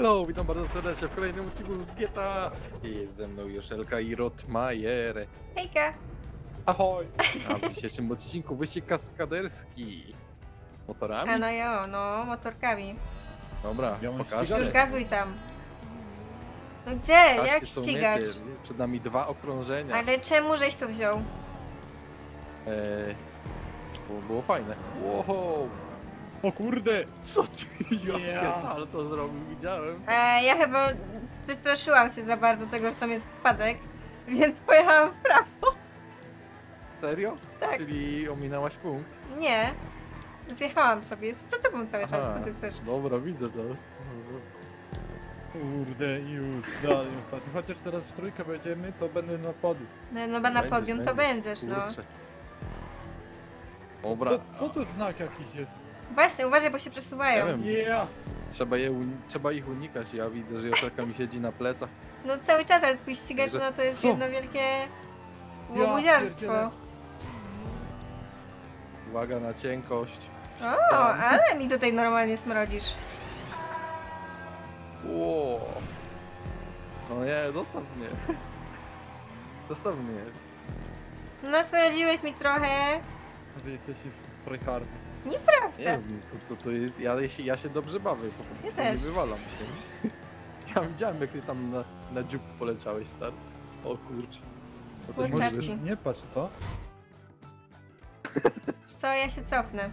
Hello, witam bardzo serdecznie w kolejnym odcinku z GTA. Jest ze mną Joszelka i Rotmajer. Hejka! Ahoj! A w dzisiejszym odcinku wyścig kaskaderski. Motorami? A no jo, no, motorkami. Dobra, Ja pokażcie. Już gazuj tam. No gdzie? Pokażcie, Jak ścigać? umiecie. Jest przed nami dwa okrążenia. Ale czemu żeś to wziął? Eee, było, było fajne. Wow, O kurde! co ty? Jakie Ja. salto zrobił, widziałem. E, ja chyba wystraszyłam się za bardzo tego, że tam jest spadek, więc pojechałam w prawo. Serio? Tak. Czyli ominęłaś punkt? Nie. Zjechałam sobie. Jest za tobą cały czas, Aha. co ty chcesz. Dobra, widzę to. Kurde, już dalej ostatnio. Chociaż teraz w trójkę będziemy, to będę na podium. No, no bo na Będziesz, podium to będziesz. będziesz, no. Kurczę. Dobra. Co, co to znak jakiś jest? Właśnie, uważaj, bo się przesuwają. Nie wiem. Yeah! Trzeba, je, uni- trzeba ich unikać. Ja widzę, że Joszelka mi siedzi na plecach. No cały czas, ale twój ścigacz, no to jest Co? jedno wielkie łobuziarstwo. Uwaga na cienkość. O, ale mi tutaj normalnie smrodzisz. Ło. No nie, zostaw mnie. Zostaw mnie. No smrodziłeś mi trochę. Wy jesteście tryhardy. Nie Nieprawda. wiem, to, to, to ja, się, ja się dobrze bawię, po prostu Ja nie też. wywalam. się. Ja widziałem, jak ty tam na, na dziób poleciałeś, stary. O kurczę. To coś mówisz? Nie patrz, co? Co, ja się cofnę.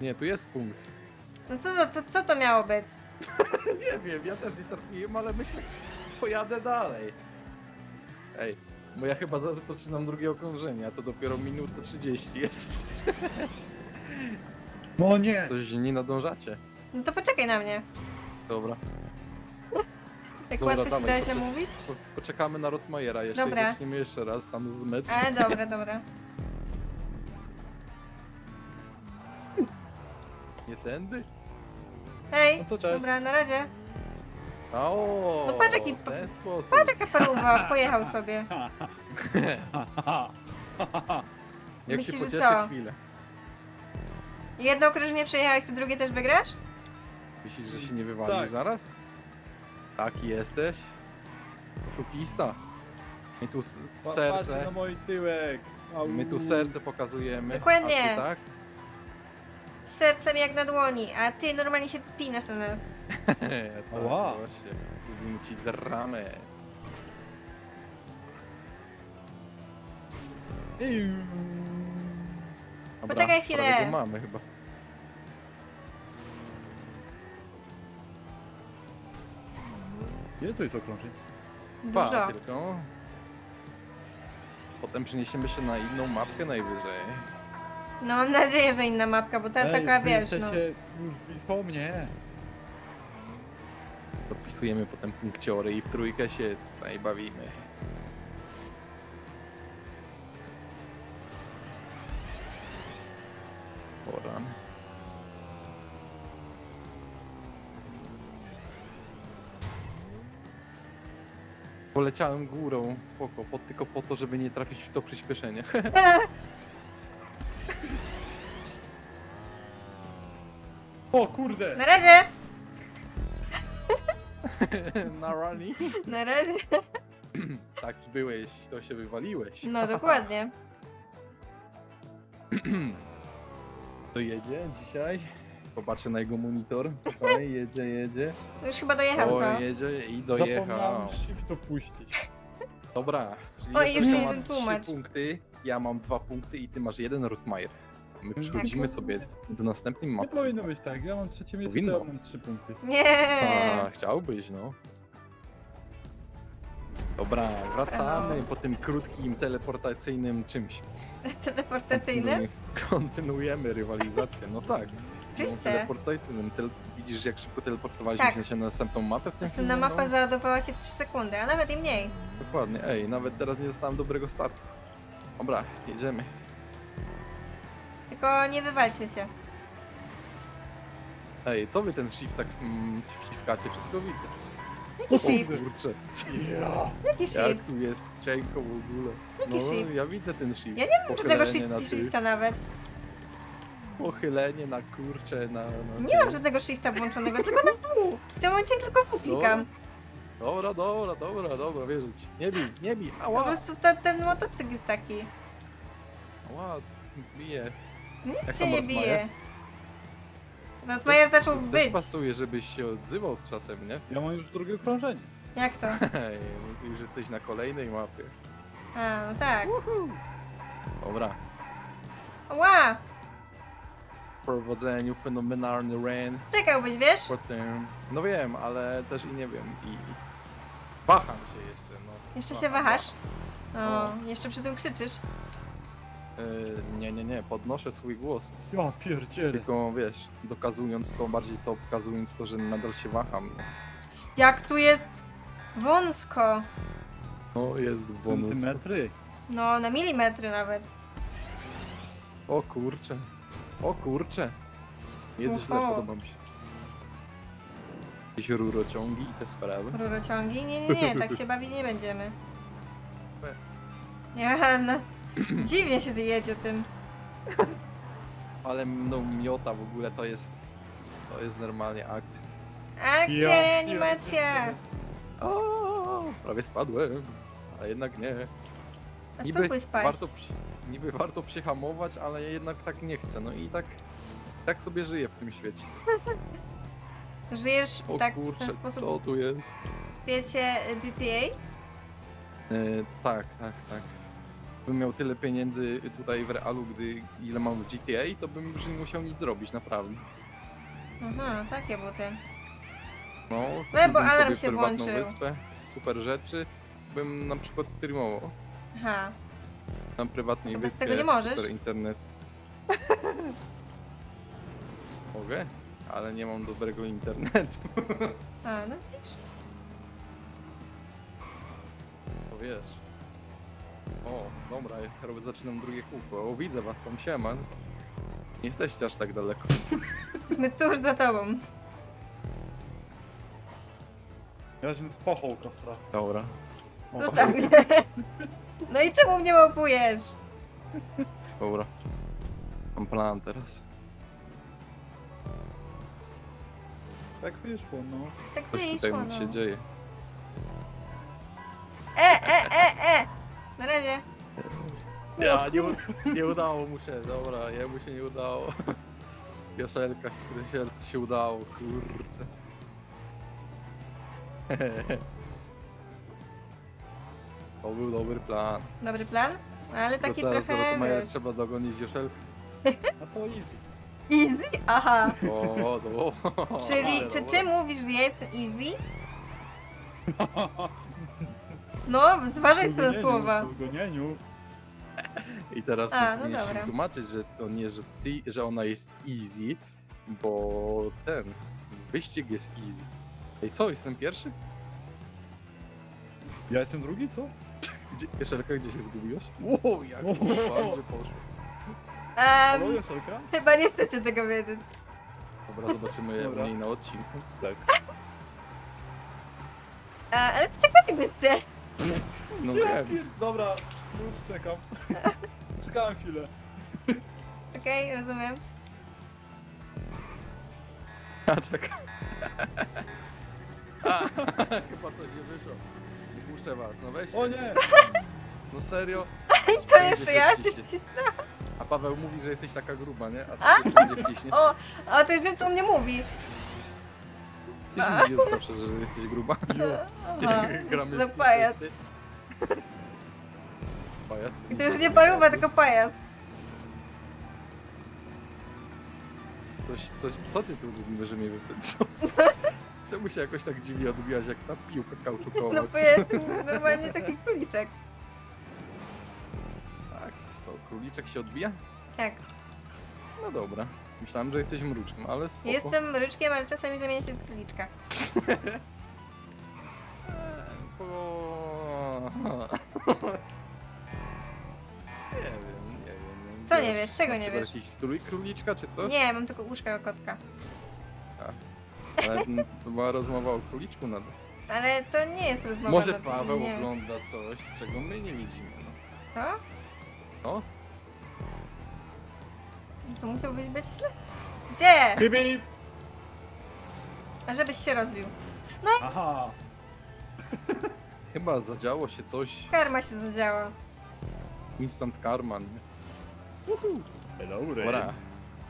Nie, tu jest punkt. No co to, to, co to miało być? Nie wiem, ja też nie trafiłem, ale myślę, pojadę dalej. Ej, bo ja chyba zaczynam drugie okrążenie, a to dopiero minuta 30 jest. No nie! Coś nie nadążacie. No to poczekaj na mnie. Dobra, Jak Dobra, łatwo się dawaj, namówić? po, poczekamy na Rotmajera jeszcze Dobra. i zaczniemy jeszcze raz tam z metr. Ale dobra, dobra. Nie tędy? Hej, No to cześć. dobra, na razie. A, O, No patrz, jaki- w ten sposób. Patrz jaka paruwa, pojechał sobie. Jak myślisz, się że co? chwilę. Jedno okrążenie przejechałeś, to drugie też wygrasz? Myślisz, że się nie wywalisz Tak. zaraz? Taki jesteś? Oszukista. My tu serce, na mój tyłek. Au. my tu serce pokazujemy. Dokładnie. A ty tak? Sercem jak na dłoni, a ty normalnie się wpinasz na nas. tak, Ała. właśnie. Zrobimy ci dramę. Iu. Dobra, Poczekaj chwilę. mamy chyba. Ile tu jest okrążeń? Dwa Dużo. tylko. Potem przeniesiemy się na inną mapkę najwyżej. No mam nadzieję, że inna mapka, bo ta Ej, taka wy wiesz, no. jesteście już blisko mnie. Dopisujemy potem punkciory i w trójkę się tutaj bawimy. Poleciałem górą, spoko, po, tylko po to, żeby nie trafić w to przyspieszenie. O kurde! Na razie! Na running. Na razie. Tak byłeś, to się wywaliłeś. No dokładnie. To jedzie dzisiaj. Popatrzę na jego monitor. Tutaj jedzie, jedzie. No Już chyba dojechał, O, co? jedzie i dojechał. Zapomniałem shiftu puścić. Dobra. Czyli O, Joszelka już ma jeden tłumacz. trzy punkty, ja mam dwa punkty i ty masz jeden Rotmeier. My przechodzimy sobie do następnej Nie mapy. powinno być tak. Ja mam trzecie miejsce, Powinno. ja mam trzy punkty. Nie. A, chciałbyś, no. Dobra, wracamy po tym krótkim teleportacyjnym czymś. Teleportacyjny? Kontynuujemy rywalizację, no tak. No, Czyste. teleportacyjnym. Tel widzisz, jak szybko teleportowaliśmy Tak. się na następną mapę w Następna mapa No, załadowała się w 3 sekundy, a nawet i mniej. Dokładnie, ej, nawet teraz nie dostałem dobrego startu. Dobra, jedziemy. Tylko nie wywalcie się. Ej, co wy ten shift tak mm, wciskacie? Wszystko widzę. Jaki O shift? kurczę, Ja. Jaki jak shift? tu jest cienko w ogóle. Jaki no, shift? ja widzę ten shift. Ja nie wiem, czy tego Pochylenie na shift, shifta nawet. Pochylenie na kurcze, na... na Nie mam żadnego shifta włączonego, tylko na W. W tym momencie tylko W klikam. Dobra, dobra, dobra, dobra, wierzę ci. Nie bij, nie bij, Po ała! prostu to, ten motocykl jest taki. Ała, bije. Nic Jak się nie bije. Rotmeier zaczął Też być. pasuje, żebyś się odzywał czasem, nie? Ja mam już drugie krążenie. Jak to? Hej, no ty już jesteś na kolejnej mapie. A, no tak. Dobra. Ła! Prowadzeniu, fenomenalny rain. Czekałbyś, wiesz? Potem... No wiem, ale też i nie wiem. I... Waham się jeszcze, no. Jeszcze się Waham, wahasz? waham. O, jeszcze przy tym krzyczysz. Yy, nie, nie, nie, podnoszę swój głos. Ja pierdzielę. Tylko wiesz, dokazując to, bardziej to pokazując to, że nadal się waham. no. Jak tu jest wąsko. No, jest bonus. Centymetry. No, na milimetry nawet. O kurcze. O kurcze. Jest źle, podoba mi się. Jakieś rurociągi i te sprawy. Rurociągi? Nie, nie, nie, tak się bawić nie będziemy. Ja, no, dziwnie się tu jedzie tym. Ale no miota w ogóle to jest... To jest normalnie akcja. Akcja, Ja reanimacja! O, prawie spadłem. A jednak nie. A spróbuj spaść. warto, przy- niby warto przyhamować, ale ja jednak tak nie chcę. No i tak... Tak sobie żyję w tym świecie. Żyjesz O tak w kurczę, ten sposób co tu jest? w świecie GTA? E, tak, tak, tak. Bym miał tyle pieniędzy tutaj w realu, gdy ile mam w GTA, to bym już nie musiał nic zrobić, naprawdę. Aha, takie buty. No, No, bo alarm się włączył. wyspę, super rzeczy, bym na przykład streamował Aha. Na prywatnej bez wyspie tego nie możesz? super internet. Mogę, ale nie mam dobrego internetu, A, no widzisz? to wiesz. O, dobra, ja robię- zaczynam drugie kółko. O, widzę was tam, siema. Nie jesteście aż tak daleko. Jesteśmy tuż za tobą. Ja się pochał kostra. Dobra. O, Zostaw mnie. No i czemu mnie małpujesz? Dobra. Mam plan teraz. Tak wyszło, no. Tak Coś tutaj wyszło, mu no. się dzieje. E, e, e, e! Na razie. Ja, nie, u- nie udało mu się, dobra, jemu się nie udało. Joszelka się, się, się udało, kurczę. To był dobry plan. Dobry plan? Ale taki Tylko teraz trochę... Rotmeier wiesz, trzeba dogonić Joszelkę. A to easy. Easy? Aha. O, no. Czyli, ale czy dobra. ty mówisz, że ja jestem easy? No, zważaj te słowa. W gonieniu. I teraz A, no dobra. się tłumaczyć, że to nie, że, ty, że ona jest easy, bo ten wyścig jest easy. Ej, co, jestem pierwszy? Ja jestem drugi, co? Gdzie, Joszelka, gdzie się zgubiłeś? Wow, jak Wow. że poszło. Um, chyba nie chcecie tego wiedzieć. Dobra, zobaczymy Dobra. u niej na odcinku. Tak. A, ale to czego ty byście? No Ja wiem. Dobra, już czekam. Czekałem chwilę. Okej, rozumiem. A, czekaj. A, chyba coś nie wyszło. Nie puszczę was, no weź. O nie! No serio? I to jeszcze ja się wciśnie. wcisnę. A Paweł mówi, że jesteś taka gruba, nie? A ty się wszędzie wciśniesz. O, a to już wiem co on mnie mówi. Tyś mówił zawsze, że jesteś gruba. Aha, Gramy no pajac. Pajac. I to już nie paruwa, tylko pajac. Coś, coś, co ty tu że mnie? Czemu się jakoś tak dziwnie odbijasz jak ta piłka kauczukowa? No bo ja jestem normalnie taki króliczek. Tak, co, króliczek się odbija? Tak. No dobra. Myślałem, że jesteś mruczkiem, ale spoko. Jestem ryczkiem, ale czasami zamienię się w króliczka. Bo... Nie wiem, nie wiem. Co nie wiesz? Czego nie wiesz? Jakiś strój króliczka czy coś? Nie, mam tylko łóżka kotka. Ale to była rozmowa o króliczku nadal. Ale to nie jest rozmowa. Może na- Paweł nie. ogląda coś, czego my nie widzimy. No. Co? No? To musiał być być źle. Gdzie? Bibi! A żebyś się rozbił. Aha! Chyba zadziało się coś. Karma się zadziała. Instant karma, nie? Hello, Ora.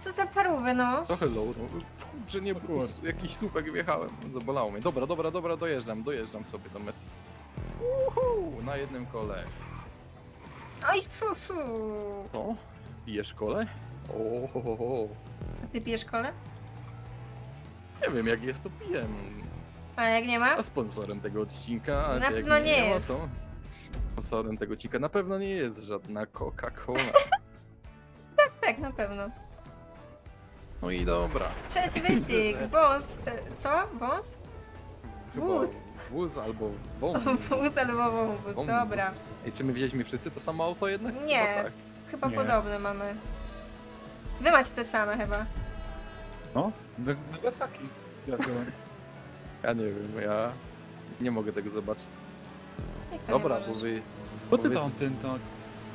Co za parówy, no. To hello. No. Kurczę, nie, s- jakiś słupek wjechałem. Zabolało mnie. Dobra, dobra, dobra, dojeżdżam, dojeżdżam sobie do mety. Uhu, na jednym kole. Oj, fu, fu. O, pijesz kole? O, ho, ho, ho. A ty pijesz kole? Nie wiem, jak jest, to piję. A jak nie ma? A sponsorem tego odcinka, a Na jak pewno nie ma, jest. to sponsorem tego odcinka na pewno nie jest żadna Coca-Cola. Tak, na pewno. No i dobra. Trzeci wyścig. Wąs. e, Co? Chyba Wóz. wóz albo wąs. Wóz albo wąwóz. Wąwóz. Dobra. Ej, czy my wzięliśmy wszyscy to samo auto jednak? Nie. Chyba tak. Chyba Nie. podobne mamy. Wy macie te same chyba. No, Nag- Nagasaki. Ja byłem. Ja nie wiem, ja nie mogę tego zobaczyć. Jak to Dobra, nie bo możesz? wy, Co ty Powiedz- tam, ten tak?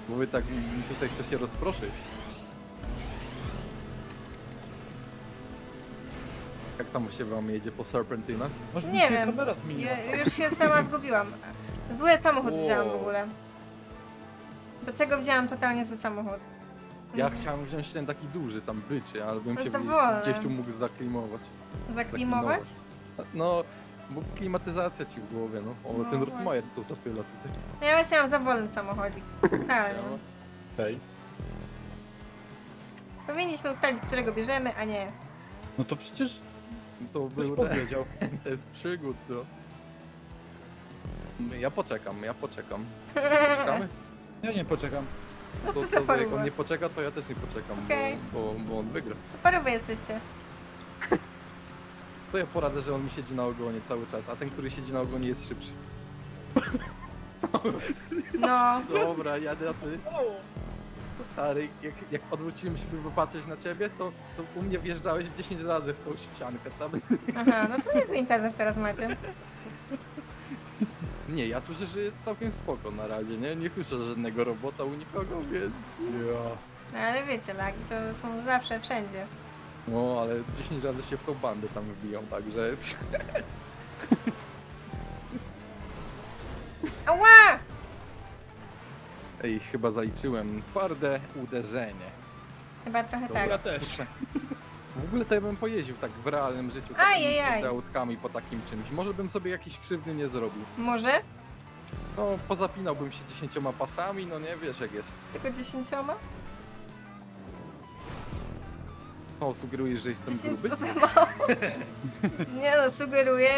bo wy tak tutaj chcecie rozproszyć. Jak tam się wam jedzie po Serpentinach? Masz Nie wiem. kamera zmieniła. Ja, już się sama zgubiłam. Zły samochód Wow. wzięłam w ogóle. Do tego wzięłam totalnie zły samochód. Ja chciałem wziąć ten taki duży, tam byczy, ale bym się wolę. gdzieś tu mógł zaklimować. Zaklimować? No, bo klimatyzacja ci w głowie, no. O, No ten. Rotmeier co zapyla tutaj. No ja myślałam za wolny samochodzik. No. Hej. Powinniśmy ustalić, którego bierzemy, a nie. No to przecież To był powiedział. to jest przygód, no. Ja poczekam, ja poczekam. Czekamy? Ja nie poczekam. No To, co to, jak on nie poczeka, to ja też nie poczekam, Okej. bo, bo, bo on wygra. Parówy jesteście. To ja poradzę, że on mi siedzi na ogonie cały czas, a ten, który siedzi na ogonie jest szybszy. No. Dobra, jadę na ty. Stary, jak, jak odwróciłem się, by popatrzeć na ciebie, to, to u mnie wjeżdżałeś 10 razy w tą ściankę. Tam... Aha, no to niezły internet teraz macie. Nie, ja słyszę, że jest całkiem spoko na razie, nie? Nie słyszę żadnego robota u nikogo, więc... Ja. No ale wiecie, lagi to są zawsze, wszędzie. No, ale 10 razy się w tą bandę tam wbiją, także... Ała! Ej, chyba zaliczyłem twarde uderzenie. Chyba trochę Dobra. tak. też. Kurczę. W ogóle to ja bym pojeździł tak w realnym życiu takimi autkami po takim czymś. Może bym sobie jakiś krzywdy nie zrobił. Może? No, pozapinałbym się dziesięcioma pasami, no nie wiesz jak jest. Tylko dziesięcioma? O, sugerujesz, że jestem Dziesięć gruby? to za mało. Nie no, sugeruję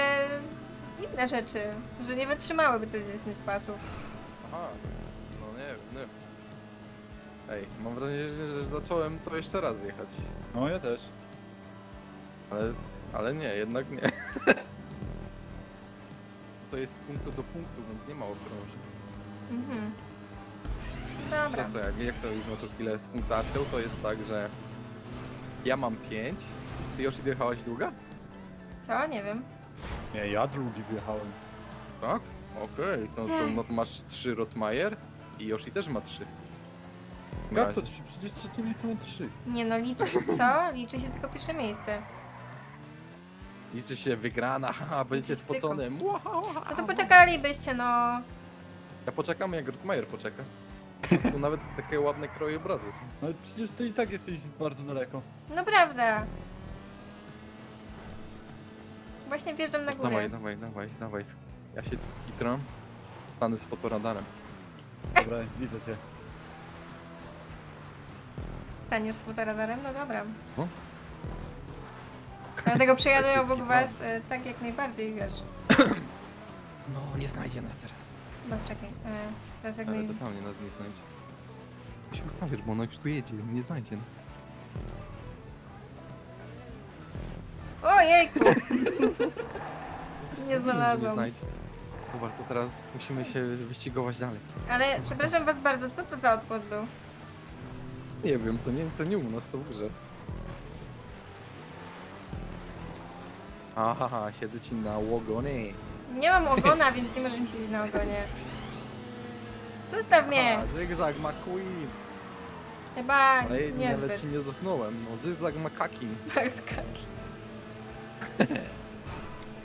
inne rzeczy, że nie wytrzymałyby te 10 pasów. Aha, no nie wiem, nie wiem. Ej, mam wrażenie, że, zacząłem to jeszcze raz jechać. No ja też. Ale, ale nie, jednak nie. To jest z punktu do punktu, więc nie ma okrążeń. Mhm. Dobra. To co, jak, jak to już na to chwilę z punktacją, to jest tak, że ja mam 5, ty już jechałaś długa? Co? Nie wiem. Nie, ja drugi wjechałem. Tak? Okej, to, to, Tak. no to masz 3 Rotmeier i Yoshi też ma 3. Jak to trzy? Przecież trzecie miejsce mam trzy. Nie no, liczy co? Liczy się tylko pierwsze miejsce. Liczy się wygrana, haha, będzie Liczy się tylko. spocony. Muahaha. No to poczekalibyście, no. Ja poczekam jak Rotmeier poczeka. Tu nawet takie ładne krajobrazy są. No ale przecież ty i tak jesteś bardzo daleko. No prawda. Właśnie wjeżdżam na Dawaj, górę. dawaj, dawaj, dawaj. Ja się tu skitram. Stany z fotoradarem. Dobra, widzę cię. Staniesz z fotoradarem? No dobra. No. Dlatego przejadę obok was e, tak jak najbardziej, wiesz. No, nie znajdzie nas teraz. No czekaj, e, teraz jak Ale naj... totalnie nas nie znajdzie. Ty się ustawisz, bo ona już tu jedzie, nie znajdzie nas. Ojejku! nie Nie znalazłam. znajdzie. Dobra, to teraz musimy się wyścigować dalej. Ale przepraszam was bardzo, co to za odpłat był? Nie wiem, to nie, to nie u nas, to w grze. Aha, siedzę ci na łogonie. Nie mam ogona, więc nie możemy siedzieć na ogonie. Zostaw mnie! A, Zygzak McQueen. Chyba Ale nawet niezbyt. ci nie dotknąłem. No, zyzak makaki. Skaki.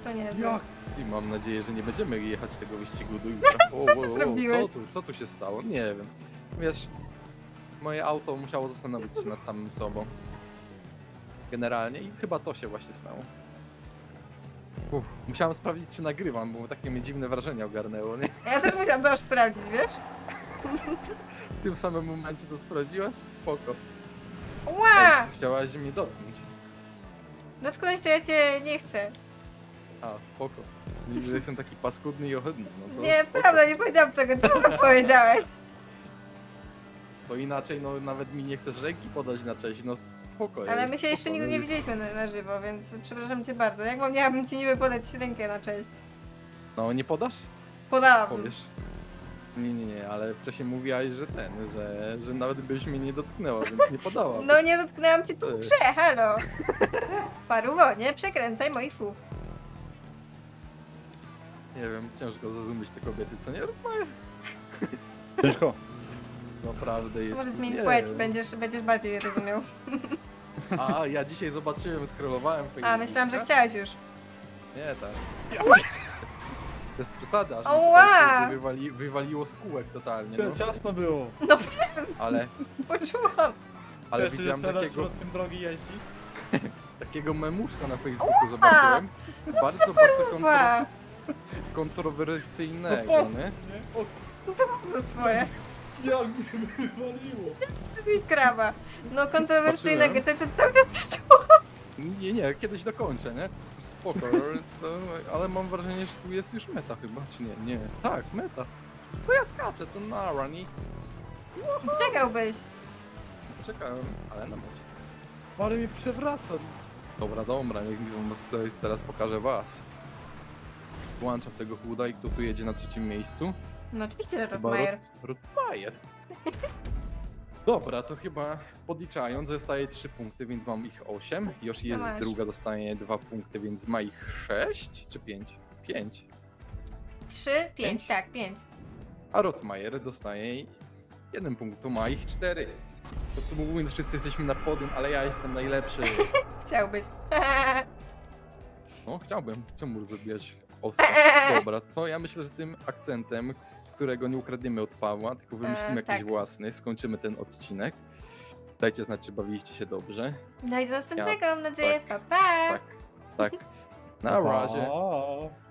To niezbyt. Jak? I mam nadzieję, że nie będziemy jechać tego wyścigu do jutra. O, o, o, Robiłeś. co, tu, co tu się stało? Nie wiem. Wiesz, moje auto musiało zastanowić się nad samym sobą. Generalnie i chyba to się właśnie stało. Uff, musiałem sprawdzić, czy nagrywam, bo takie mnie dziwne wrażenie ogarnęło, nie? Ja też musiałam to aż sprawdzić, wiesz? W tym samym momencie to sprawdziłaś? Spoko. Ła! Chciałaś mnie dotknąć. Dotknąć to ja cię nie chcę. A, spoko. Nie, że jestem taki paskudny i ohydny. No to Nie, spoko. prawda, nie powiedziałam tego, co powiedziałeś. To inaczej, no nawet mi nie chcesz ręki podać na cześć, no spoko Ale jest, my się jeszcze nigdy nie widzieliśmy na, na żywo, więc przepraszam cię bardzo. Jak mam miałabym ci niby podać rękę na cześć? No nie podasz? Podałabym. Powiesz. Nie, nie, nie, ale wcześniej mówiłaś, że ten, że, że nawet byś mnie nie dotknęła, więc nie podała. No nie dotknęłam cię tu grze, halo. Paruwo, nie przekręcaj moich słów. Nie wiem, ciężko zrozumieć te kobiety, co nie? Ciężko. Naprawdę jest. Może zmień płeć, wiem. będziesz, będziesz bardziej je rozumiał. A, ja dzisiaj zobaczyłem, scrollowałem Facebooka. A, myślałam, że chciałeś już. Nie, tak. To jest przesada, że Ała! wywali, wywaliło z kółek totalnie, No. no. Ciasno było. No, Ale, poczułam. ale Wiesz, widziałem takiego, środkiem drogi jeździ? takiego memuszka na Facebooku, zobaczyłem. Bardzo, bardzo kontro, kontrowersyjnego, post- nie? nie? O, to swoje. Jak mnie wywaliło. I krawa. No kontrowersyjnego, to cały czas pisało. Nie, nie, kiedyś dokończę, nie? Spoko, to, ale mam wrażenie, że tu jest już meta chyba, czy nie? Nie, tak, meta. To ja skaczę, to na run i Czekałbyś. czekałem, ale na mecie. Ale mnie przewraca. Dobra, dobra, niech mi teraz pokażę was. Włączam tego chuda i kto tu jedzie na trzecim miejscu? No oczywiście, że Chyba Rotmeier. Rot- Rotmeier. Dobra, to chyba podliczając zostaje 3 punkty, więc mam ich 8. Yoshi jest masz. druga, dostaje 2 punkty, więc ma ich 6 czy 5? 5. Trzy, pięć, Pięć? tak, pięć. A Rotmeier dostaje 1 punkt, to ma ich 4. Podsumowując, wszyscy jesteśmy na podium, ale ja jestem najlepszy. Chciałbyś. No, chciałbym. Czemu zabijać osób? Dobra, to ja myślę, że tym akcentem, którego nie ukradniemy od Pawła, tylko wymyślimy E, jakiś tak. własny, skończymy ten odcinek. Dajcie znać, czy bawiliście się dobrze. No i do następnego, mam nadzieję. Pa, pa. Tak, tak. Na razie. Pa.